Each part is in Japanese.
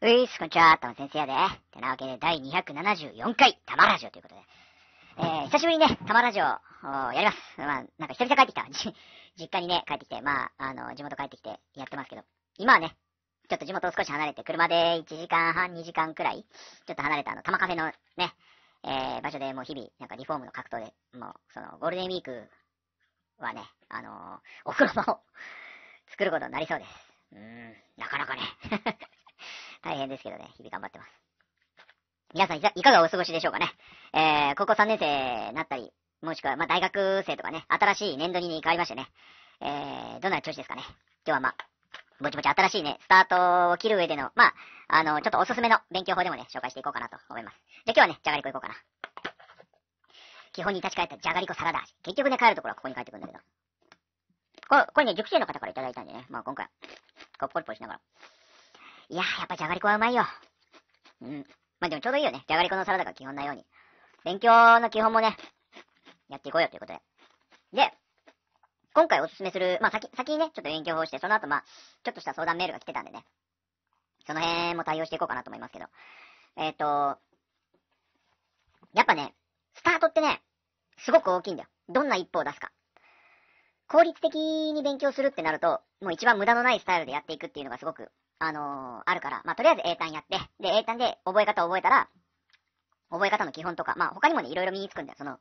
ういっす、こんにちは、たま先生やで。てなわけで、第274回、たまラジオということで。えー、久しぶりにね、たまラジオ、やります。まあ、なんか久々帰ってきた。実家にね、帰ってきて、まあ、あの、地元帰ってきてやってますけど、今はね、ちょっと地元を少し離れて、車で1時間半、2時間くらい、ちょっと離れたあの、玉カフェのね、えー、場所でもう日々、なんかリフォームの格闘で、もう、その、ゴールデンウィークはね、あのー、お風呂場を 作ることになりそうです。うーん、なかなかね大変ですけどね、日々頑張ってます。皆さんいかがお過ごしでしょうかね。えー、高校3年生になったり、もしくは、まあ、大学生とかね、新しい年度に変わりましてね、えー、どんな調子ですかね。今日はまあ、ぼちぼち新しいね、スタートを切る上での、まあ、あの、ちょっとおすすめの勉強法でもね、紹介していこうかなと思います。じゃあ今日はね、じゃがりこいこうかな。基本に立ち返ったじゃがりこサラダ味。結局ね、帰るところはここに帰ってくるんだけど。これ、これね、熟成の方からいただいたんでね、まあ今回、こうポリポリしながら。いや、やっぱじゃがりこはうまいよ。うん。まあでもちょうどいいよね。じゃがりこのサラダが基本なように。勉強の基本もね、やっていこうよということで。で、今回おすすめする、まあ、先、先にね、ちょっと勉強法して、その後まあ、ちょっとした相談メールが来てたんでね、その辺も対応していこうかなと思いますけど、えっ、ー、と、やっぱね、スタートってね、すごく大きいんだよ。どんな一歩を出すか。効率的に勉強するってなると、もう一番無駄のないスタイルでやっていくっていうのがすごく、あのー、あるから、まあ、とりあえず英単やって、で、英単で覚え方を覚えたら、覚え方の基本とか、まあ、他にもね、いろいろ身につくんだよ。その、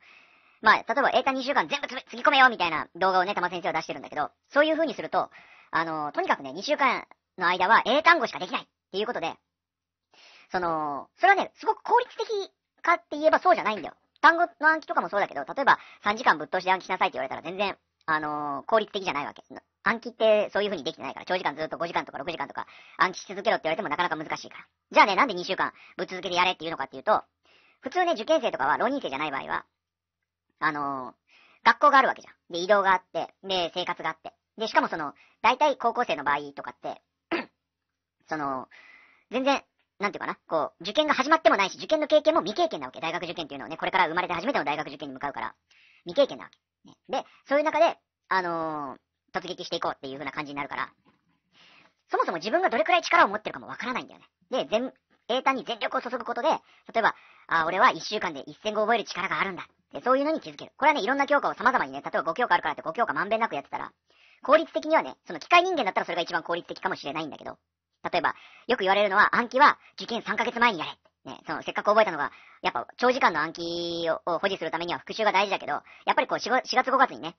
まあ、例えば英単2週間全部つぎ込めよみたいな動画をね、玉先生は出してるんだけど、そういう風にすると、あの、とにかくね、2週間の間は英単語しかできないっていうことで、その、それはね、すごく効率的かって言えばそうじゃないんだよ。単語の暗記とかもそうだけど、例えば3時間ぶっ通しで暗記しなさいって言われたら全然、あのー、効率的じゃないわけ。暗記ってそういう風にできてないから、長時間ずっと5時間とか6時間とか暗記し続けろって言われてもなかなか難しいから。じゃあね、なんで2週間ぶっ続けてやれっていうのかっていうと、普通ね、受験生とかは浪人生じゃない場合は、あのー、学校があるわけじゃん。で、移動があって、で、生活があって。で、しかもその、大体高校生の場合とかって、その、全然、なんていうかな、こう、受験が始まってもないし、受験の経験も未経験なわけ。大学受験っていうのはね、これから生まれて初めての大学受験に向かうから、未経験なわけ。ね、で、そういう中で、あのー、突撃していこうっていう風な感じになるから、そもそも自分がどれくらい力を持ってるかもわからないんだよね。で、全、英単に全力を注ぐことで、例えば、あ、俺は1週間で一戦語覚える力があるんだ。で、そういうのに気づける。これはね、いろんな教科を様々にね、例えば5教科あるからって5教科まんべんなくやってたら、効率的にはね、その機械人間だったらそれが一番効率的かもしれないんだけど、例えば、よく言われるのは暗記は受験3ヶ月前にやれ。ね、その、せっかく覚えたのが、やっぱ長時間の暗記を保持するためには復習が大事だけど、やっぱりこう 4, 4月5月にね、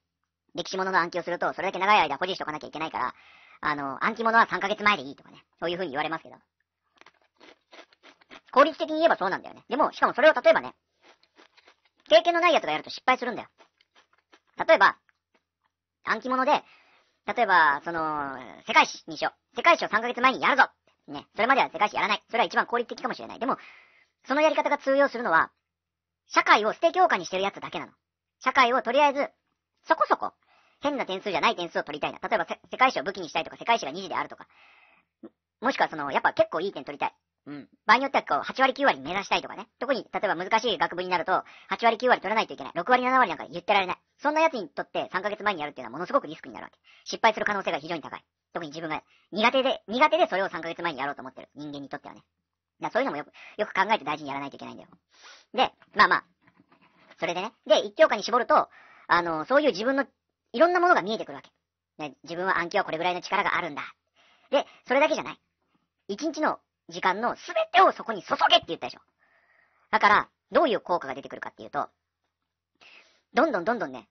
歴史物の暗記をすると、それだけ長い間保持しとかなきゃいけないから、あの、暗記物は3ヶ月前でいいとかね、そういう風に言われますけど。効率的に言えばそうなんだよね。でも、しかもそれを例えばね、経験のない奴がやると失敗するんだよ。例えば、暗記物で、例えば、その、世界史にしよう。世界史を3ヶ月前にやるぞね。それまでは世界史やらない。それは一番効率的かもしれない。でも、そのやり方が通用するのは、社会を捨て強化にしてる奴だけなの。社会をとりあえず、そこそこ、変な点数じゃない点数を取りたいな。例えば、世界史を武器にしたいとか、世界史が2次であるとか。もしくはその、やっぱ結構いい点取りたい。うん。場合によってはこう、8割9割目指したいとかね。特に、例えば難しい学部になると、8割9割取らないといけない。6割7割なんか言ってられない。そんな奴にとって3ヶ月前にやるっていうのはものすごくリスクになるわけ。失敗する可能性が非常に高い。特に自分が苦手で、苦手でそれを3ヶ月前にやろうと思ってる人間にとってはね。だそういうのもよく、よく考えて大事にやらないといけないんだよ。で、まあまあ、それでね。で、一教科に絞ると、あの、そういう自分の、いろんなものが見えてくるわけ。ね、自分は暗記はこれぐらいの力があるんだ。で、それだけじゃない。一日の時間のすべてをそこに注げって言ったでしょ。だから、どういう効果が出てくるかっていうと、どんどんどんどんね、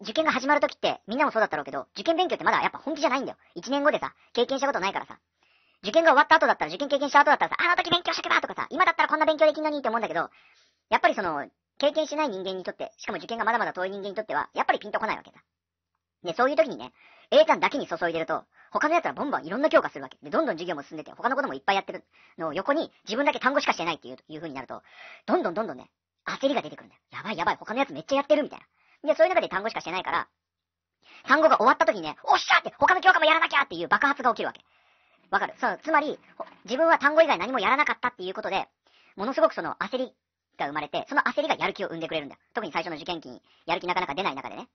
受験が始まるときって、みんなもそうだったろうけど、受験勉強ってまだやっぱ本気じゃないんだよ。1年後でさ、経験したことないからさ。受験が終わった後だったら、受験経験した後だったらさ、あの時勉強しとけばとかさ、今だったらこんな勉強できんのにって思うんだけど、やっぱりその、経験しない人間にとって、しかも受験がまだまだ遠い人間にとっては、やっぱりピンとこないわけだ。で、そういう時にね、英単だけに注いでると、他の奴らボンバンいろんな強化するわけ。で、どんどん授業も進んでて、他のこともいっぱいやってるのを横に自分だけ単語しかしてないっていう、いう風になると、どんどんどんどんね、焦りが出てくるんだよ。やばいやばい、他の奴めっちゃやってるみたいな。で、そういう中で単語しかしてないから、単語が終わった時にね、おっしゃって他の教科もやらなきゃっていう爆発が起きるわけ。わかる？そう、つまり、自分は単語以外何もやらなかったっていうことで、ものすごくその焦りが生まれて、その焦りがやる気を生んでくれるんだ。特に最初の受験期に、やる気なかなか出ない中でね。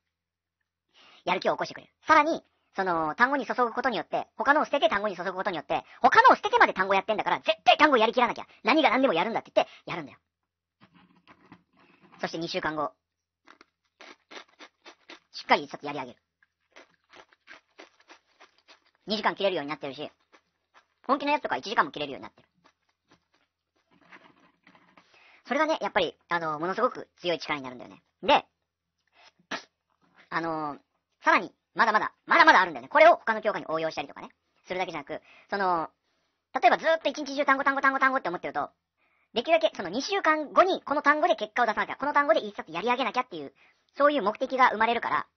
やる気を起こしてくれる。さらに、その、単語に注ぐことによって、他のを捨てて単語に注ぐことによって、他のを捨ててまで単語やってんだから、絶対単語やりきらなきゃ。何が何でもやるんだって言って、やるんだよ。そして2週間後、しっかり一冊やり上げる。2時間切れるようになってるし、本気のやつとか1時間も切れるようになってる。それがね、やっぱり、あの、ものすごく強い力になるんだよね。で、あの、さらに、まだまだ、まだまだあるんだよね。これを他の教科に応用したりとかね。するだけじゃなく、その、例えばずっと一日中単語単語単語単語って思ってると、できるだけその2週間後にこの単語で結果を出さなきゃ、この単語で一冊やり上げなきゃっていう、そういう目的が生まれるから、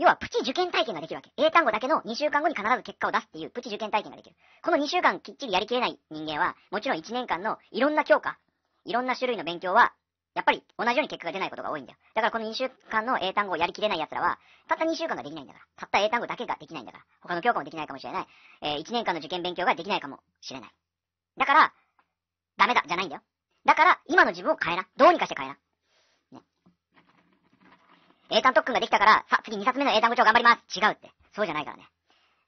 要はプチ受験体験ができるわけ。英単語だけの2週間後に必ず結果を出すっていうプチ受験体験ができる。この2週間きっちりやりきれない人間は、もちろん1年間のいろんな教科、いろんな種類の勉強はやっぱり同じように結果が出ないことが多いんだよ。だからこの2週間の英単語をやりきれない奴らは、たった2週間ができないんだから。たった英単語だけができないんだから。他の教科もできないかもしれない。えー、1年間の受験勉強ができないかもしれない。だから、ダメだ、じゃないんだよ。だから、今の自分を変えな。どうにかして変えな。英単特訓ができたから、さ、次2冊目の英単語帳頑張ります。違うって。そうじゃないからね。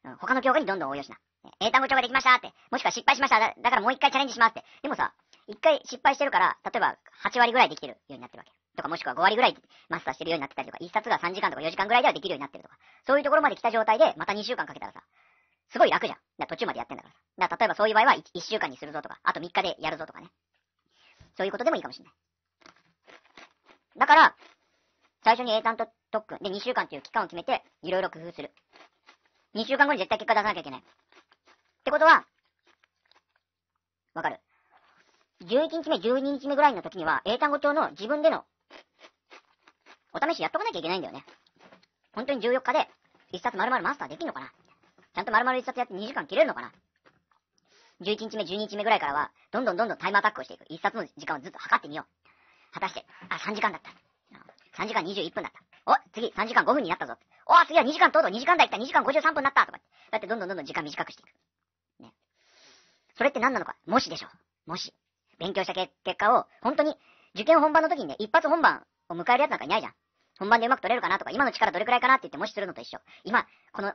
うん、他の教科にどんどん応用しな。英単語帳ができましたって。もしくは失敗しました。だだからもう一回チャレンジしますって。でもさ、一回失敗してるから、例えば8割ぐらいできてるようになってるわけ。とかもしくは5割ぐらいマスターしてるようになってたりとか、1冊が3時間とか4時間ぐらいではできるようになってるとか、そういうところまで来た状態で、また2週間かけたらさ、すごい楽じゃん。だ途中までやってんだからさ。だから例えばそういう場合は 1, 1週間にするぞとか、あと3日でやるぞとかね。そういうことでもいいかもしれない。だから、最初に英単と特訓で2週間っていう期間を決めて、いろいろ工夫する。2週間後に絶対結果出さなきゃいけない。ってことは、わかる11日目、12日目ぐらいの時には、英単語帳の自分での、お試しやっとかなきゃいけないんだよね。本当に14日で、一冊丸々マスターできんのかなちゃんと丸々一冊やって2時間切れるのかな ?11 日目、12日目ぐらいからは、どんどんどんどんタイムアタックをしていく。一冊の時間をずっと測ってみよう。果たして、あ、3時間だった。3時間21分だった。お、次3時間5分になったぞ。お、次は2時間とうとう2時間台いった。2時間53分になったとか。だってどんどんどんどん時間短くしていく。ね。それって何なのかもしでしょ。もし。勉強した結果を、本当に、受験本番の時にね、一発本番を迎えるやつなんかいないじゃん。本番でうまく取れるかなとか、今の力どれくらいかなって言ってもしするのと一緒。今、この、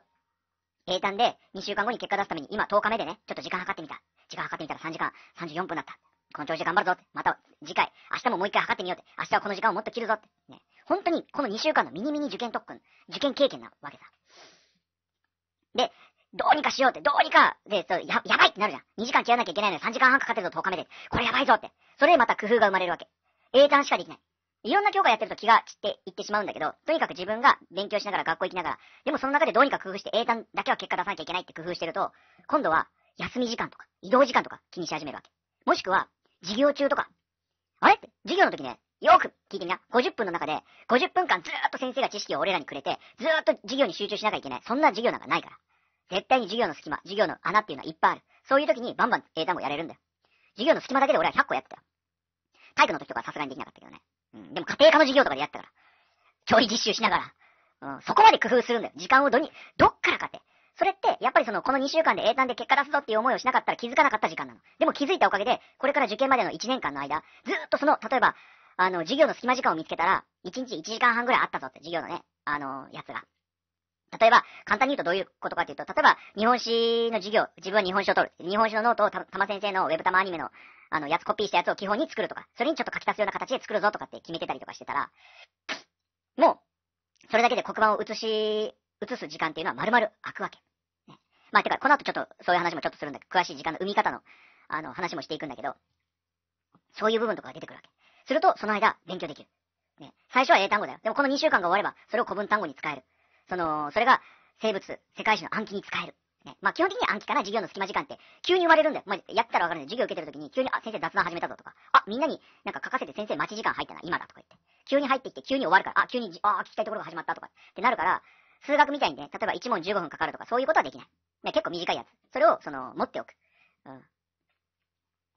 英単で2週間後に結果出すために、今10日目でね、ちょっと時間計ってみた。時間計ってみたら3時間34分だった。この調子で頑張るぞって。また、次回、明日ももう一回測ってみようって。明日はこの時間をもっと切るぞって。ね。本当に、この2週間のミニミニ受験特訓、受験経験なわけさ。で、どうにかしようって、どうにか、で、や、やばいってなるじゃん。2時間切らなきゃいけないのに3時間半かかってるぞ、10日目で。これやばいぞって。それでまた工夫が生まれるわけ。英単しかできない。いろんな教科やってると気が散っていってしまうんだけど、とにかく自分が勉強しながら学校行きながら、でもその中でどうにか工夫して英単だけは結果出さなきゃいけないって工夫してると、今度は休み時間とか移動時間とか気にし始めるわけ。もしくは、授業中とか、あれ？って、授業の時ね、よく聞いてみな。50分の中で、50分間ずーっと先生が知識を俺らにくれて、ずーっと授業に集中しなきゃいけない。そんな授業なんかないから。絶対に授業の隙間、授業の穴っていうのはいっぱいある。そういう時にバンバン英単語やれるんだよ。授業の隙間だけで俺は100個やってたよ。体育の時とかさすがにできなかったけどね。うん。でも家庭科の授業とかでやったから。調理実習しながら。うん。そこまで工夫するんだよ。時間をどに、どっからかって。それって、やっぱりその、この2週間で英単で結果出すぞっていう思いをしなかったら気づかなかった時間なの。でも気づいたおかげで、これから受験までの1年間の間、ずっとその、例えば、あの、授業の隙間時間を見つけたら、1日1時間半ぐらいあったぞって、授業のね、あの、やつが。例えば、簡単に言うとどういうことかっていうと、例えば、日本史の授業、自分は日本史を取る。日本史のノートをた、たま先生のウェブタマアニメの、あの、やつコピーしたやつを基本に作るとか、それにちょっと書き足すような形で作るぞとかって決めてたりとかしてたら、もう、それだけで黒板を写し、写す時間っていうのは丸々空くわけ。まあ、てか、この後ちょっと、そういう話もちょっとするんだけど、詳しい時間の生み方の、あの、話もしていくんだけど、そういう部分とかが出てくるわけ。すると、その間、勉強できる。ね。最初は英単語だよ。でもこの2週間が終われば、それを古文単語に使える。その、それが生物、世界史の暗記に使える。ね。まあ基本的に暗記かな、授業の隙間時間って。急に生まれるんだよ。まあ、やったらわかるね。授業受けてる時に急に、あ、先生雑談始めたぞとか。あ、みんなになんか書かせて先生待ち時間入ったな、今だとか言って。急に入ってきて、急に終わるから、あ、急に、あ、聞きたいところが始まったとか。ってなるから、数学みたいにね、例えば1問15分かかるとか、そういうことはできない。結構短いやつ。それを、その、持っておく。うん。っ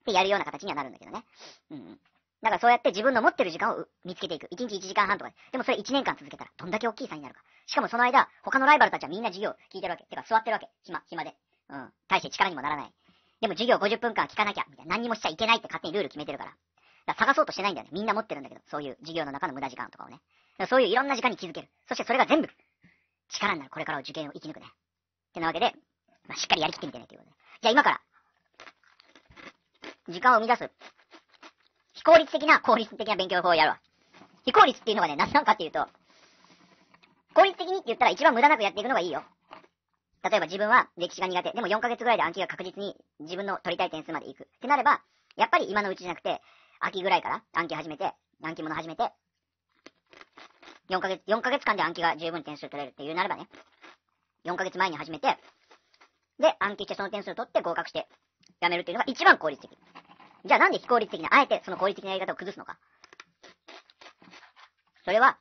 てやるような形にはなるんだけどね。うん、うん。だからそうやって自分の持ってる時間を見つけていく。1日1時間半とかで。でもそれ1年間続けたらどんだけ大きい差になるか。しかもその間、他のライバルたちはみんな授業聞いてるわけ。てか座ってるわけ。暇、暇で。うん。大して力にもならない。でも授業50分間聞かなきゃ、みたいな。何にもしちゃいけないって勝手にルール決めてるから。だから探そうとしてないんだよね。みんな持ってるんだけど。そういう授業の中の無駄時間とかをね。そういういろんな時間に気づける。そしてそれが全部、力になる。これからを受験を生き抜くね。ってなわけで、しっかりやりきってみてねということで。じゃあ今から、時間を生み出す、非効率的な効率的な勉強法をやるわ。非効率っていうのがね、何なんかっていうと、効率的にって言ったら一番無駄なくやっていくのがいいよ。例えば自分は歴史が苦手。でも4ヶ月ぐらいで暗記が確実に自分の取りたい点数まで行く。ってなれば、やっぱり今のうちじゃなくて、秋ぐらいから暗記始めて、暗記物始めて、4ヶ月、4ヶ月間で暗記が十分点数取れるっていうなればね、4ヶ月前に始めて、で、暗記してその点数を取って合格してやめるっていうのが一番効率的。じゃあなんで非効率的な、あえてその効率的なやり方を崩すのか。それは、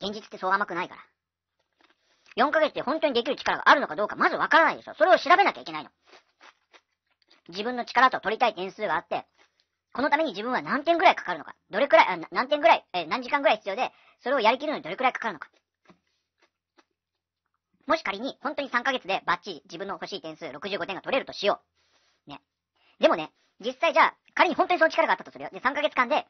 現実ってそう甘くないから。4ヶ月で本当にできる力があるのかどうか、まずわからないでしょ。それを調べなきゃいけないの。自分の力と取りたい点数があって、このために自分は何点ぐらいかかるのか。どれくらい、何点ぐらい、え何時間ぐらい必要で、それをやりきるのにどれくらいかかるのか。もし仮に、本当に3ヶ月でバッチリ自分の欲しい点数65点が取れるとしよう。ね。でもね、実際じゃあ、仮に本当にその力があったとするよ。で、3ヶ月間で、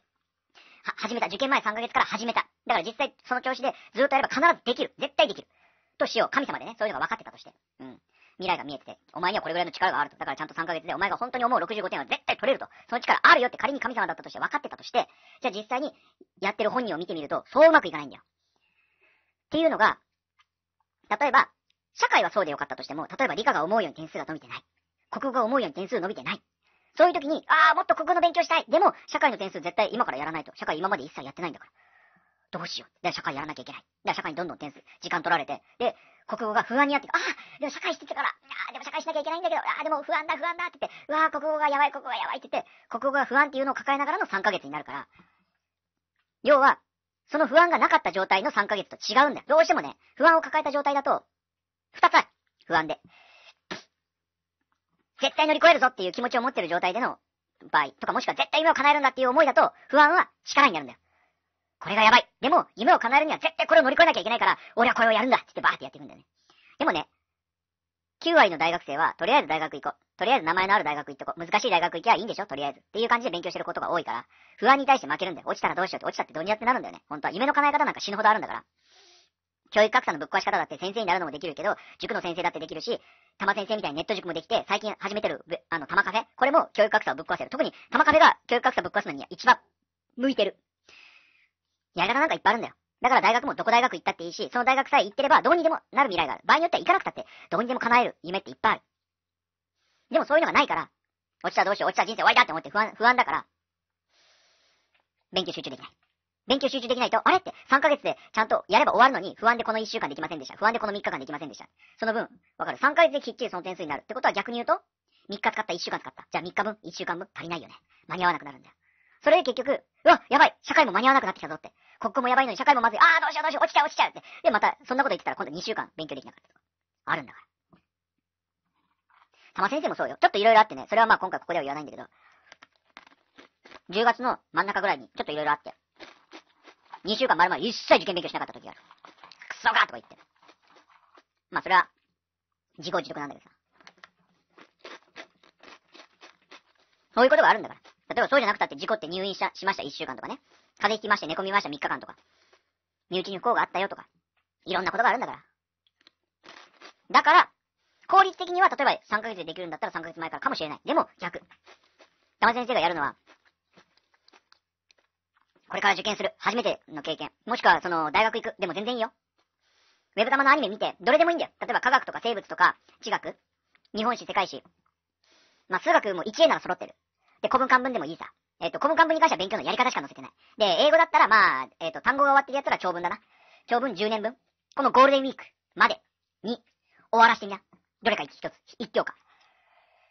は、始めた。受験前3ヶ月から始めた。だから実際その調子でずっとやれば必ずできる。絶対できる。としよう。神様でね、そういうのが分かってたとして。うん。未来が見えてて、お前にはこれぐらいの力があると。だからちゃんと3ヶ月でお前が本当に思う65点は絶対取れると。その力あるよって仮に神様だったとして分かってたとして、じゃあ実際にやってる本人を見てみると、そううまくいかないんだよ。っていうのが、例えば、社会はそうでよかったとしても、例えば理科が思うように点数が伸びてない。国語が思うように点数伸びてない。そういう時に、ああ、もっと国語の勉強したい。でも、社会の点数絶対今からやらないと。社会今まで一切やってないんだから。どうしよう。で、社会やらなきゃいけない。で、社会にどんどん点数、時間取られて、で、国語が不安になって、ああ、でも社会してたから、ああ、でも社会しなきゃいけないんだけど、ああ、でも不安だ、不安だって言って、うわあ、国語がやばい、国語がやばいって言って、国語が不安っていうのを抱えながらの3ヶ月になるから、要は、その不安がなかった状態の3ヶ月と違うんだよ。どうしてもね、不安を抱えた状態だと、2つある。不安で。絶対乗り越えるぞっていう気持ちを持ってる状態での場合、とかもしくは絶対夢を叶えるんだっていう思いだと、不安は力になるんだよ。これがやばい。でも、夢を叶えるには絶対これを乗り越えなきゃいけないから、俺はこれをやるんだってバーってやっていくんだよね。でもね、9割の大学生は、とりあえず大学行こう。とりあえず名前のある大学行っとこう。難しい大学行きゃいいんでしょ？とりあえず。っていう感じで勉強してることが多いから、不安に対して負けるんだよ。落ちたらどうしようって、落ちたってどうにやってなるんだよね。本当は夢の叶え方なんか死ぬほどあるんだから。教育格差のぶっ壊し方だって先生になるのもできるけど、塾の先生だってできるし、玉先生みたいにネット塾もできて、最近始めてる、あの、玉カフェ？これも教育格差をぶっ壊せる。特に玉カフェが教育格差ぶっ壊すのに一番向いてる。やり方なんかいっぱいあるんだよ。だから大学もどこ大学行ったっていいし、その大学さえ行ってればどうにでもなる未来がある。場合によっては行かなくたって、どうにでも叶える夢っていっぱいある。でもそういうのがないから、落ちたらどうしよう、落ちたら人生終わりだって思って不安、不安だから、勉強集中できない。勉強集中できないと、あれって3ヶ月でちゃんとやれば終わるのに不安でこの1週間できませんでした。不安でこの3日間できませんでした。その分、わかる。3ヶ月できっちりその点数になる。ってことは逆に言うと、3日使った1週間使った。じゃあ3日分、1週間分足りないよね。間に合わなくなるんだよ。それで結局、うわ、やばい社会も間に合わなくなってきたぞって。国語もやばいのに社会もまずい。ああ、どうしようどうしよう落ちちゃう落ちちゃうって。で、また、そんなこと言ってたら今度2週間勉強できなかった。あるんだから。玉先生もそうよ。ちょっといろいろあってね、それはまあ今回ここでは言わないんだけど、10月の真ん中ぐらいにちょっといろいろあって、2週間丸々一切受験勉強しなかった時がある。クソがとか言って。まあそれは、自業自得なんだけどさ。そういうことがあるんだから。例えばそうじゃなくたって事故って入院したしました1週間とかね。風邪ひきまして寝込みました3日間とか。身内に不幸があったよとか。いろんなことがあるんだから。だから、効率的には例えば3ヶ月でできるんだったら3ヶ月前からかもしれない。でも逆。玉先生がやるのは、これから受験する。初めての経験。もしくは、その、大学行く。でも全然いいよ。ウェブ玉のアニメ見て、どれでもいいんだよ。例えば科学とか生物とか、地学、日本史、世界史。まあ、数学も 1A なら揃ってる。で、古文漢文でもいいさ。えっ、ー、と、古文漢文に関しては勉強のやり方しか載せてない。で、英語だったら、まあ、えっ、ー、と、単語が終わってるやつら長文だな。長文10年分。このゴールデンウィークまでに終わらしてみな。どれか一つ、一教科。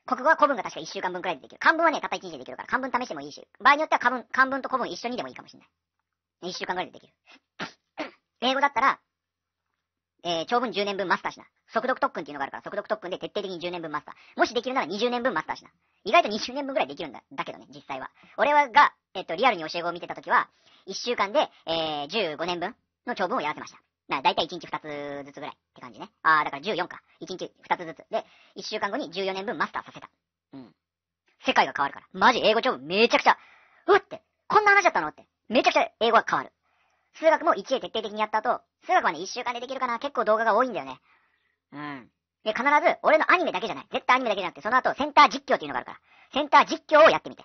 国語は古文が確か1週間分くらいでできる。漢文はね、たった1日でできるから、漢文試してもいいし、場合によっては漢文、漢文と古文一緒にでもいいかもしれない。1週間くらいでできる。英語だったら、えー、長文10年分マスターしな。速読特訓っていうのがあるから、速読特訓で徹底的に10年分マスター。もしできるなら20年分マスターしな。意外と20年分くらいできるんだ。だけどね、実際は。俺はが、えっと、リアルに教え子を見てたときは、1週間で、えー、15年分の長文をやらせました。な、だいたい1日2つずつぐらいって感じね。あー、だから14か。1日2つずつ。で、1週間後に14年分マスターさせた。うん。世界が変わるから。マジ英語長文めちゃくちゃ、うわって、こんな話だったのって。めちゃくちゃ英語が変わる。数学も1へ徹底的にやった後、数学はね、1週間でできるかな結構動画が多いんだよね。うん。で、必ず、俺のアニメだけじゃない。絶対アニメだけじゃなくて、その後、センター実況っていうのがあるから。センター実況をやってみて。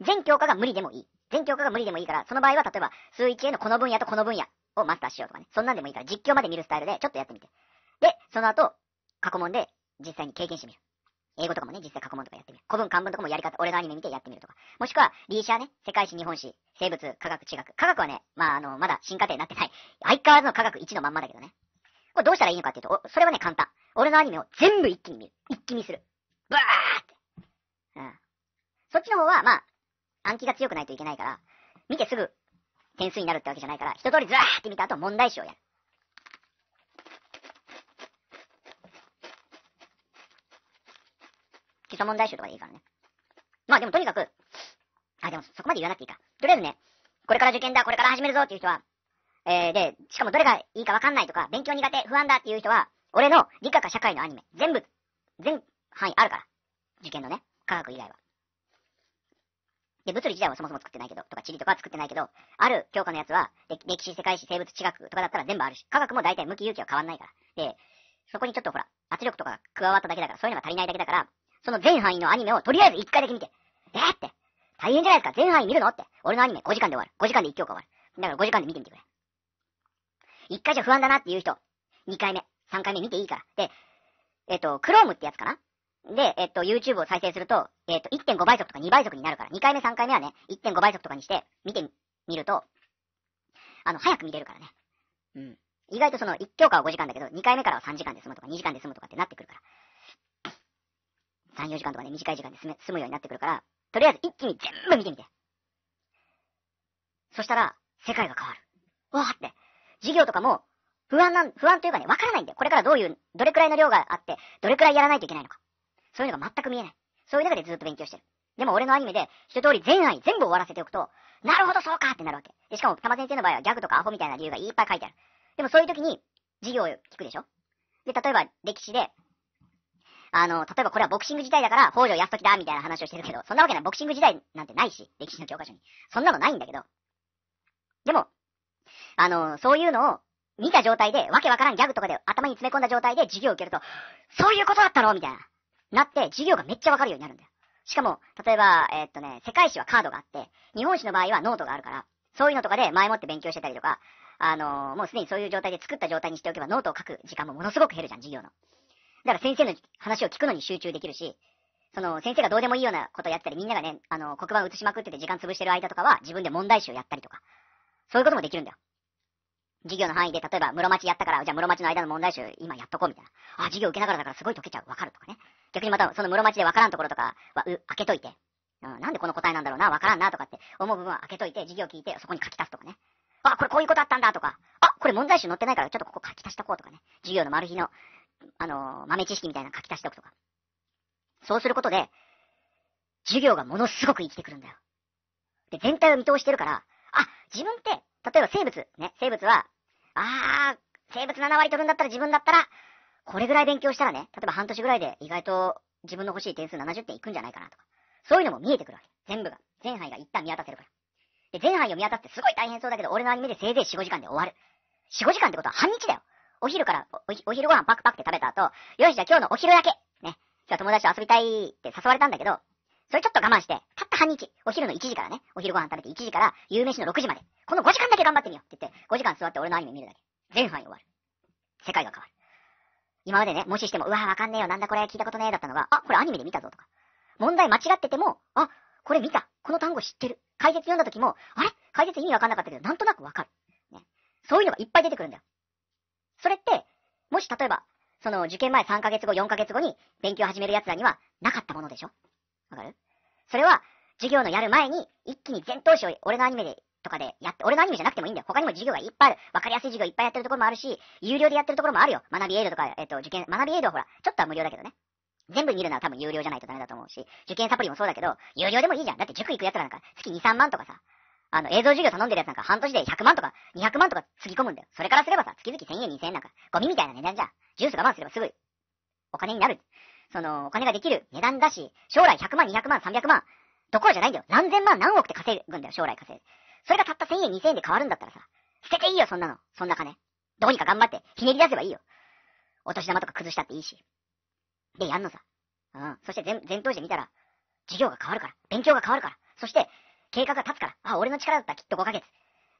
全教科が無理でもいい。全教科が無理でもいいから、その場合は、例えば、数1へのこの分野とこの分野をマスターしようとかね。そんなんでもいいから、実況まで見るスタイルで、ちょっとやってみて。で、その後、過去問で、実際に経験してみる。英語とかもね、実際過去問とかやってみる。古文漢文とかもやり方、俺のアニメ見てやってみるとか。もしくは、リーシャーね、世界史、日本史、生物、科学、地学。科学はね、まあ、あの、まだ進化点になってない。相変わらずの科学1のまんまだけどね。これどうしたらいいのかっていうと、それはね、簡単。俺のアニメを全部一気に見る。一気見する。ブワーって。うん。そっちの方は、まあ、暗記が強くないといけないから、見てすぐ点数になるってわけじゃないから、一通りズワーって見た後問題集をやる。基礎問題集とかでいいからね。まあでもとにかく、あ、でもそこまで言わなくていいか。とりあえずね、これから受験だ、これから始めるぞっていう人は、えー、で、しかもどれがいいかわかんないとか、勉強苦手、不安だっていう人は、俺の理科か社会のアニメ、全部、全範囲あるから。受験のね、科学以外は。で、物理自体はそもそも作ってないけど、とか地理とかは作ってないけど、ある教科のやつは、歴史、世界史、生物、地学とかだったら全部あるし、科学も大体向き勇気は変わんないから。で、そこにちょっとほら、圧力とか加わっただけだから、そういうのが足りないだけだから、その全範囲のアニメをとりあえず1回だけ見て。え、って。大変じゃないですか全範囲見るのって。俺のアニメ5時間で終わる。5時間で1教科終わる。だから5時間で見てみてくれ。1回じゃ不安だなっていう人、2回目、3回目見ていいから。で、えっ、ー、と、クロームってやつかなで、えっ、と、YouTube を再生すると、えっ、と、1.5倍速とか2倍速になるから、2回目3回目はね、1.5倍速とかにして見てみると、あの、早く見れるからね。うん。意外とその、1教科は5時間だけど、2回目からは3時間で済むとか、2時間で済むとかってなってくるから。3、4時間とかね、短い時間で済むようになってくるから、とりあえず一気に全部見てみて。そしたら、世界が変わる。わーって。授業とかも、不安なん、不安というかね、わからないんだよ。これからどういう、どれくらいの量があって、どれくらいやらないといけないのか。そういうのが全く見えない。そういう中でずっと勉強してる。でも俺のアニメで、一通り全愛全部終わらせておくと、なるほどそうかってなるわけ。で、しかも、玉先生の場合はギャグとかアホみたいな理由がいっぱい書いてある。でもそういう時に、授業を聞くでしょで、例えば、歴史で、あの、例えばこれはボクシング時代だから、北条康時だみたいな話をしてるけど、そんなわけない。ボクシング時代なんてないし、歴史の教科書に。そんなのないんだけど。でも、あの、そういうのを見た状態で、わけわからんギャグとかで頭に詰め込んだ状態で授業を受けると、そういうことだったろみたいな。なって、授業がめっちゃわかるようになるんだよ。しかも、例えば、えー、っとね、世界史はカードがあって、日本史の場合はノートがあるから、そういうのとかで前もって勉強してたりとか、あのー、もうすでにそういう状態で作った状態にしておけばノートを書く時間もものすごく減るじゃん、授業の。だから先生の話を聞くのに集中できるし、その、先生がどうでもいいようなことをやってたり、みんながね、あの、黒板写しまくってて時間潰してる間とかは、自分で問題集をやったりとか、そういうこともできるんだよ。授業の範囲で、例えば、室町やったから、じゃあ室町の間の問題集、今やっとこうみたいな。あ、授業受けながらだからすごい解けちゃう。わかるとかね。逆にまた、その室町でわからんところとかは、う、開けといて。うん、なんでこの答えなんだろうな、わからんなとかって思う部分は開けといて、授業聞いて、そこに書き足すとかね。あ、これこういうことあったんだとか。あ、これ問題集載ってないから、ちょっとここ書き足しとこうとかね。授業のマル秘の、あの、豆知識みたいな書き足しておくとか。そうすることで、授業がものすごく生きてくるんだよ。で、全体を見通してるから、あ、自分って、例えば生物、ね、生物は、あー、生物7割取るんだったら自分だったら、これぐらい勉強したらね、例えば半年ぐらいで意外と自分の欲しい点数70点いくんじゃないかなとか。そういうのも見えてくるわけ。全部が。全範囲が一旦見渡せるから。で、全範囲を見渡ってすごい大変そうだけど、俺のアニメでせいぜい4、5時間で終わる。4、5時間ってことは半日だよ。お昼からお、お昼ご飯パクパクって食べた後、よし、じゃあ今日のお昼だけ。ね。今日友達と遊びたいって誘われたんだけど、それちょっと我慢して、たった半日、お昼の1時からね、お昼ご飯食べて1時から夕飯の6時まで、この5時間だけ頑張ってみようって言って、5時間座って俺のアニメ見るだけ。全範囲終わる。世界が変わる。今までね、もししても、うわわかんねえよ、なんだこれ聞いたことねえだったのが、あ、これアニメで見たぞとか。問題間違ってても、あ、これ見た。この単語知ってる。解説読んだ時も、あれ？解説意味わかんなかったけど、なんとなくわかる。ね。そういうのがいっぱい出てくるんだよ。それって、もし例えば、その受験前3ヶ月後、4ヶ月後に勉強始める奴らにはなかったものでしょ？わかる？それは、授業のやる前に、一気に全投資を俺のアニメで、とかでやって、俺のアニメじゃなくてもいいんだよ。他にも授業がいっぱいある。わかりやすい授業いっぱいやってるところもあるし、有料でやってるところもあるよ。学びエイドとか、えっ、と、受験、学びエイドはほら、ちょっとは無料だけどね。全部見るのは多分有料じゃないとダメだと思うし、受験サプリもそうだけど、有料でもいいじゃん。だって塾行く奴らなんか、月2、3万とかさ、あの、映像授業頼んでるやつなんか半年で100万とか200万とかつぎ込むんだよ。それからすればさ、月々1000円2000円なんか、ゴミみたいな値段じゃ。ジュース我慢すればすぐ、お金になる。その、お金ができる値段だし、将来100万、200万、300万、どころじゃないんだよ。何千万、何億って稼ぐんだよ、将来稼いで。それがたった1000円、2000円で変わるんだったらさ、捨てていいよ、そんなの。そんな金。どうにか頑張って、ひねり出せばいいよ。お年玉とか崩したっていいし。で、やんのさ。うん。そして全、全当時で見たら、授業が変わるから。勉強が変わるから。そして、計画が立つから。あ、俺の力だったらきっと5ヶ月。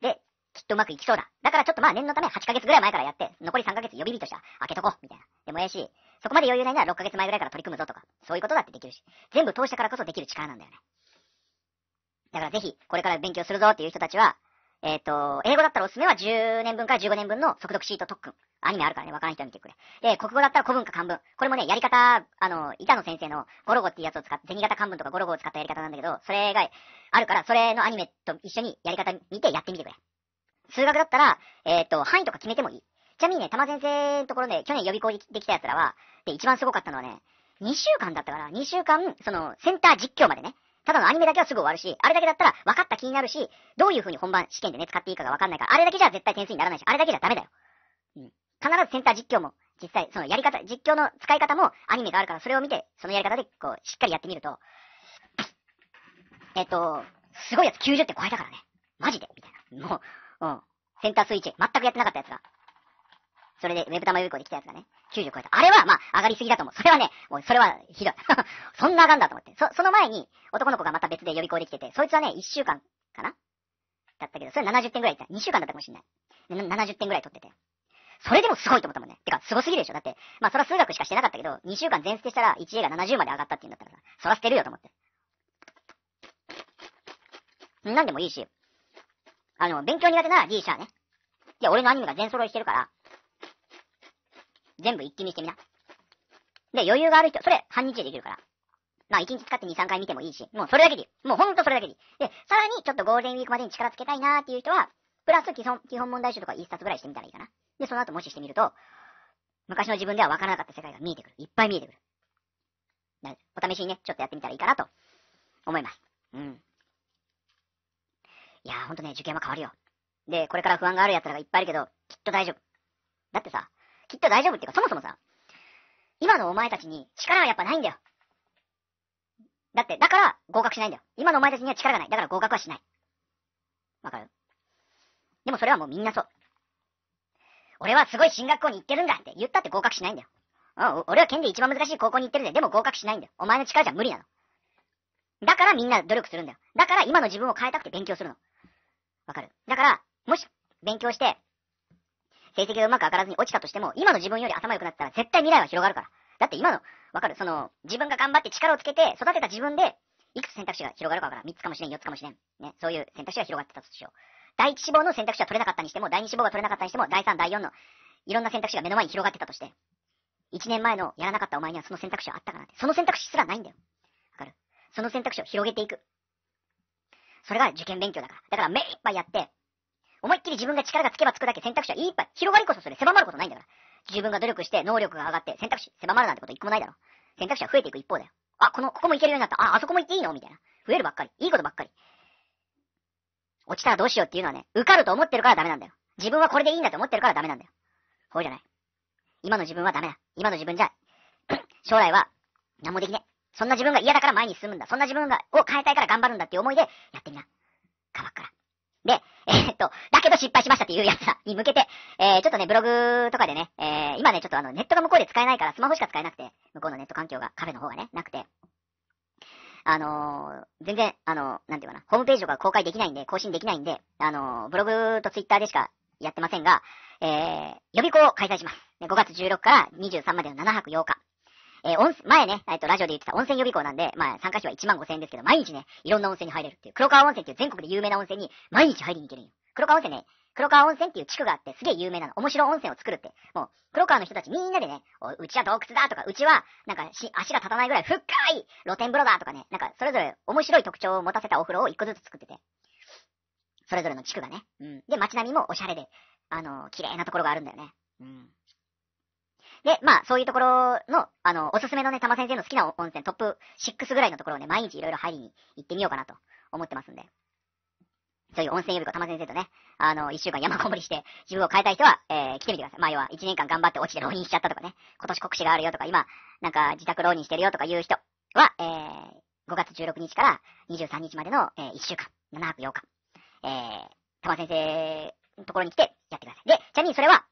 で、きっとうまくいきそうだ。だからちょっとまあ念のため8ヶ月ぐらい前からやって、残り3ヶ月予備日として開けとこう。みたいな。でもええし、そこまで余裕ないなら6ヶ月前ぐらいから取り組むぞとか、そういうことだってできるし。全部通したからこそできる力なんだよね。だからぜひ、これから勉強するぞっていう人たちは、えっ、ー、と、英語だったらおすすめは10年分から15年分の速読シート特訓。アニメあるからね、わからん人は見てくれ。で、国語だったら古文か漢文。これもね、やり方、あの、板野先生のゴロゴっていうやつを使って、銭形漢文とかゴロゴを使ったやり方なんだけど、それがあるから、それのアニメと一緒にやり方見てやってみてくれ。数学だったら、えっ、ー、と、範囲とか決めてもいい。ちなみにね、玉先生のところで、去年予備校できた奴らは、で、一番すごかったのはね、2週間だったから、2週間、その、センター実況までね、ただのアニメだけはすぐ終わるし、あれだけだったら分かった気になるし、どういう風に本番試験でね、使っていいかが分かんないから、あれだけじゃ絶対点数にならないし、あれだけじゃダメだよ。うん。必ずセンター実況も、実際、そのやり方、実況の使い方もアニメがあるから、それを見て、そのやり方で、こう、しっかりやってみると、えっと、すごいやつ90点超えたからね。マジでみたいな。もう、うん。センタースイッチ、全くやってなかったやつが。それで、ウェブ玉予備校で来たやつがね、90超えた。あれは、まあ、上がりすぎだと思う。それはね、もう、それは、ひどい。そんな上がんだと思って。そ、その前に、男の子がまた別で予備校できてて、そいつはね、1週間かな？だったけど、それ70点ぐらいいった。2週間だったかもしんない。70点ぐらい取ってて。それでもすごいと思ったもんね。てか、すごすぎるでしょ。だって、まあ、そら数学しかしてなかったけど、2週間全捨てしたら 1A が70まで上がったって言うんだったらさ、そら捨てるよと思って。なんでもいいし、あの、勉強苦手なら D 社ね。いや、俺のアニメが全揃いしてるから、全部一気見してみな。で、余裕がある人、それ半日でできるから。まあ、1日使って2、3回見てもいいし、もうそれだけでいい。もうほんとそれだけでいい。で、さらにちょっとゴールデンウィークまでに力つけたいなーっていう人は、プラス基本、基本問題集とか1冊ぐらいしてみたらいいかな。で、その後もししてみると、昔の自分では分からなかった世界が見えてくる。いっぱい見えてくる。お試しにね、ちょっとやってみたらいいかなと思います。うん。いやーほんとね、受験は変わるよ。で、これから不安がある奴らがいっぱいいるけど、きっと大丈夫。だってさ、きっと大丈夫っていうか、そもそもさ、今のお前たちに力はやっぱないんだよ。だって、だから合格しないんだよ。今のお前たちには力がない。だから合格はしない。わかる？でもそれはもうみんなそう。俺はすごい進学校に行ってるんだって言ったって合格しないんだよ。うん、俺は県で一番難しい高校に行ってるぜ。でも合格しないんだよ。お前の力じゃ無理なの。だからみんな努力するんだよ。だから今の自分を変えたくて勉強するの。わかるだから、もし、勉強して、成績がうまく上がらずに落ちたとしても、今の自分より頭良くなったら絶対未来は広がるから。だって今の、わかるその、自分が頑張って力をつけて育てた自分で、いくつ選択肢が広がるかわからん。3つかもしれん、4つかもしれん。ね。そういう選択肢が広がってたとしよう。第一志望の選択肢は取れなかったにしても、第二志望が取れなかったにしても、第3、第4の、いろんな選択肢が目の前に広がってたとして、1年前のやらなかったお前にはその選択肢はあったかなって。その選択肢すらないんだよ。わかる？その選択肢を広げていく。それが受験勉強だから。だから目いっぱいやって、思いっきり自分が力がつけばつくだけ選択肢はいっぱい。広がりこそそれ狭まることないんだから。自分が努力して能力が上がって選択肢狭まるなんてこと一個もないだろ。選択肢は増えていく一方だよ。あ、この、ここもいけるようになった。あ、あそこも行っていいの？みたいな。増えるばっかり。いいことばっかり。落ちたらどうしようっていうのはね、受かると思ってるからダメなんだよ。自分はこれでいいんだと思ってるからダメなんだよ。そうじゃない。今の自分はダメだ。今の自分じゃ、将来は何もできねえ。そんな自分が嫌だから前に進むんだ。そんな自分が、を変えたいから頑張るんだっていう思いでやってみな。かばっから。で、えー、っと、だけど失敗しましたっていうやつらに向けて、えー、ちょっとね、ブログとかでね、えー、今ね、ちょっとあの、ネットが向こうで使えないから、スマホしか使えなくて、向こうのネット環境が、カフェの方がね、なくて、あのー、全然、あのー、なんていうかな、ホームページとか公開できないんで、更新できないんで、あのー、ブログとツイッターでしかやってませんが、えー、予備校を開催します。5月16から23までの7泊8日。えー、温前ね、えっと、ラジオで言ってた温泉予備校なんで、まあ、参加費は1万5千円ですけど、毎日ね、いろんな温泉に入れるっていう、黒川温泉っていう全国で有名な温泉に毎日入りに行けるんよ。黒川温泉ね、黒川温泉っていう地区があって、すげえ有名なの。面白温泉を作るって。もう、黒川の人たちみんなでね、うちは洞窟だとか、うちは、なんか、足が立たないぐらい深い露天風呂だとかね、なんか、それぞれ面白い特徴を持たせたお風呂を一個ずつ作ってて。それぞれの地区がね。うん。で、街並みもおしゃれで、あの、綺麗なところがあるんだよね。うん。で、まあ、そういうところの、あの、おすすめのね、玉先生の好きな温泉トップ6ぐらいのところをね、毎日いろいろ入りに行ってみようかなと思ってますんで。そういう温泉予備校玉先生とね、あの、一週間山こもりして自分を変えたい人は、えー、来てみてください。まあ、要は、一年間頑張って落ちて浪人しちゃったとかね、今年国試があるよとか、今、なんか自宅浪人してるよとかいう人は、えー、5月16日から23日までの、えー、1週間、7泊8日、えー、玉先生のところに来てやってください。で、ちなみにそれは、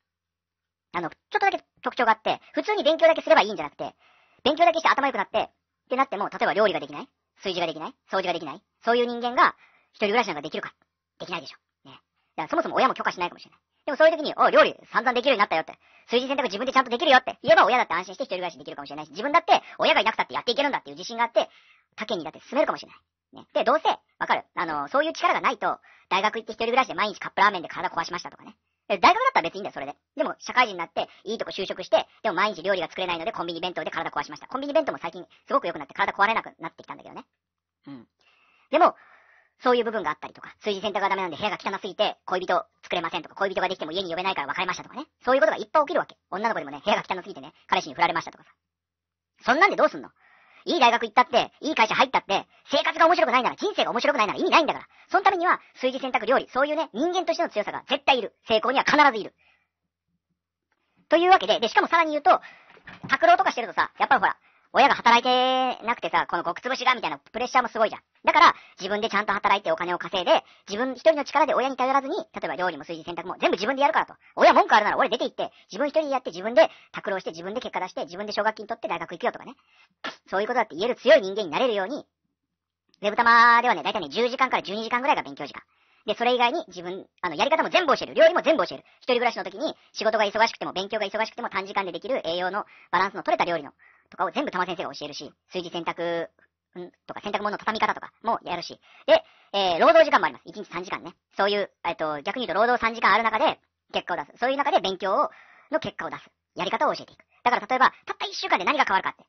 あの、ちょっとだけ特徴があって、普通に勉強だけすればいいんじゃなくて、勉強だけして頭良くなって、ってなっても、例えば料理ができない炊事ができない掃除ができないそういう人間が、一人暮らしなんかできるかできないでしょ。ね。だからそもそも親も許可しないかもしれない。でもそういう時に、お料理散々できるようになったよって、炊事選択自分でちゃんとできるよって言えば親だって安心して一人暮らしできるかもしれないし、自分だって親がいなくたってやっていけるんだっていう自信があって、他県にだって進めるかもしれない。ね。で、どうせ、わかるあの、そういう力がないと、大学行って一人暮らしで毎日カップラーメンで体壊しましたとかね。大学だったら別にいいんだよ、それで。でも、社会人になって、いいとこ就職して、でも毎日料理が作れないので、コンビニ弁当で体壊しました。コンビニ弁当も最近、すごく良くなって体壊れなくなってきたんだけどね。うん。でも、そういう部分があったりとか、炊事選択がダメなんで部屋が汚すぎて、恋人作れませんとか、恋人ができても家に呼べないから別れましたとかね。そういうことがいっぱい起きるわけ。女の子でもね、部屋が汚すぎてね、彼氏に振られましたとかさ。そんなんでどうすんの？いい大学行ったって、いい会社入ったって、生活が面白くないなら、人生が面白くないなら意味ないんだから。そのためには、炊事選択料理、そういうね、人間としての強さが絶対いる。成功には必ずいる。というわけで、で、しかもさらに言うと、拓郎とかしてるとさ、やっぱりほら、親が働いてなくてさ、この極つぶしがみたいなプレッシャーもすごいじゃん。だから、自分でちゃんと働いてお金を稼いで、自分一人の力で親に頼らずに、例えば料理も炊事選択も全部自分でやるからと。親文句あるなら俺出て行って、自分一人でやって自分で拓郎して自分で結果出して自分で奨学金取って大学行くよとかね。そういうことだって言える強い人間になれるように、ウェブ玉ではね、だいたいね、10時間から12時間ぐらいが勉強時間。で、それ以外に自分、あの、やり方も全部教える。料理も全部教える。一人暮らしの時に仕事が忙しくても勉強が忙しくても短時間でできる栄養のバランスの取れた料理のとかを全部玉先生が教えるし、炊事選択、んとか洗濯物の畳み方とかもやるし。で、えー、労働時間もあります。1日3時間ね。そういう、えっ、と、逆に言うと労働3時間ある中で結果を出す。そういう中で勉強を、の結果を出す。やり方を教えていく。だから例えば、たった1週間で何が変わるかって。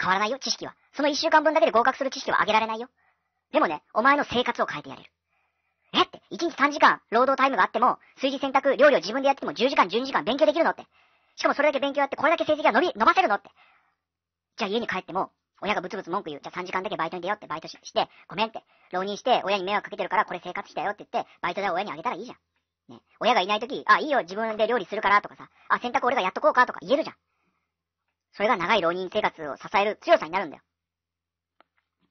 変わらないよ、知識は。その1週間分だけで合格する知識は上げられないよ。でもね、お前の生活を変えてやれる。えって、1日3時間、労働タイムがあっても、炊事選択、料理を自分でやっても10時間、12時間勉強できるのって。しかもそれだけ勉強やってこれだけ成績が伸び、伸ばせるのって。じゃあ家に帰っても、親がブツブツ文句言う。じゃあ3時間だけバイトに出ようってバイトして、ごめんって。浪人して親に迷惑かけてるからこれ生活したよって言って、バイト代親にあげたらいいじゃん。ね。親がいないとき、あ、いいよ、自分で料理するからとかさ、あ、洗濯俺がやっとこうかとか言えるじゃん。それが長い浪人生活を支える強さになるんだよ。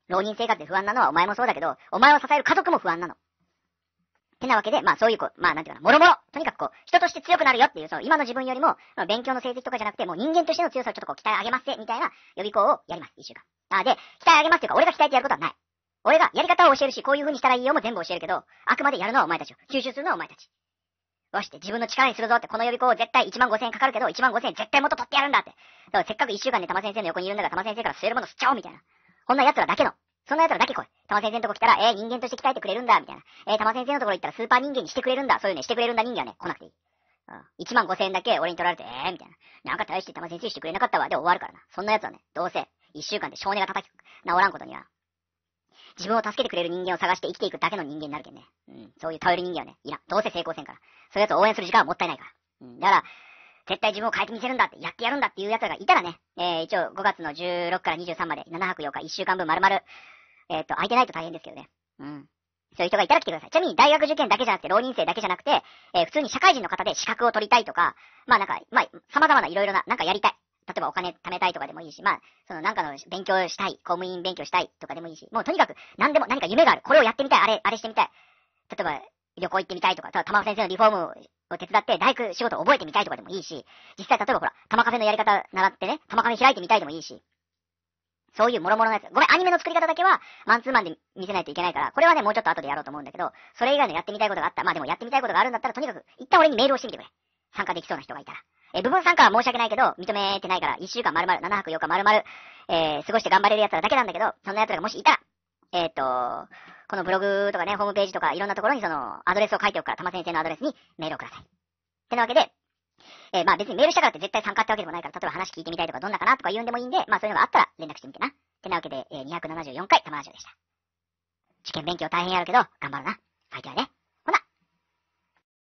浪人生活で不安なのはお前もそうだけど、お前を支える家族も不安なの。てなわけで、まあそういうこう、まあなんていうかな、もろもろ、とにかくこう、人として強くなるよっていう、その今の自分よりも、勉強の成績とかじゃなくて、もう人間としての強さをちょっとこう、鍛え上げますぜ、みたいな予備校をやります、一週間。あ、で、鍛え上げますっていうか、俺が鍛えてやることはない。俺がやり方を教えるし、こういう風にしたらいいよも全部教えるけど、あくまでやるのはお前たちを。吸収するのはお前たち。よしって、自分の力にするぞって、この予備校を絶対1万5千円かかるけど、1万5千円絶対元取ってやるんだって。だからせっかく1週間で玉先生の横にいるんだから、玉先生から吸えるもの吸っちゃおうみたいな。こんな奴らだけの。そんな奴らだけ来い。玉先生のとこ来たら、えー、人間として鍛えてくれるんだ、みたいな。えー、玉先生のところ行ったらスーパー人間にしてくれるんだ。そういうね、してくれるんだ人間はね、来なくていい。うん。1万5千円だけ俺に取られて、えー、みたいな。なんか大して玉先生してくれなかったわ。で終わるからな。そんな奴はね、どうせ、1週間で少年が叩き、治らんことには、自分を助けてくれる人間を探して生きていくだけの人間になるけんね。うん。そういう頼り人間はね、いらん。どうせ成功せんから。そういう奴を応援する時間はもったいないから。うん。だから、絶対自分を変えてみせるんだって、やってやるんだっていう奴らがいたらね、えー、一応5月の16から23まで7泊8日1週間分丸々、えっ、ー、と、空いてないと大変ですけどね。うん。そういう人がいたら来てください。ちなみに大学受験だけじゃなくて、浪人生だけじゃなくて、えー、普通に社会人の方で資格を取りたいとか、まあなんか、まあ、様々ないろいろな、なんかやりたい。例えばお金貯めたいとかでもいいし、まあ、そのなんかの勉強したい、公務員勉強したいとかでもいいし、もうとにかく何でも何か夢がある。これをやってみたい、あれ、あれしてみたい。例えば、旅行行ってみたいとか、ただ玉川先生のリフォームを手伝って大工仕事を覚えてみたいとかでもいいし、実際例えばほら、玉カフェのやり方習ってね、玉カフェ開いてみたいでもいいし、そういう諸々のやつ。ごめん、アニメの作り方だけは、マンツーマンで見せないといけないから、これはね、もうちょっと後でやろうと思うんだけど、それ以外のやってみたいことがあった。まあでもやってみたいことがあるんだったら、とにかく、一旦俺にメールをしてみてくれ。参加できそうな人がいたら。え、部分参加は申し訳ないけど、認めてないから、1週間丸々、7泊8日丸々、えー、過ごして頑張れる奴らだけなんだけど、そんな奴らがもしいたら、えっ、と、このブログとかね、ホームページとかいろんなところにその、アドレスを書いておくから、玉先生のアドレスにメールをください。ってなわけで、えー、まあ別にメールしたからって絶対参加ってわけでもないから、例えば話聞いてみたいとかどんなかなとか言うんでもいいんで、まあそういうのがあったら連絡してみてな。ってなわけで、えー、274回玉ラジオでした。受験勉強大変やるけど、頑張るな。相手はね。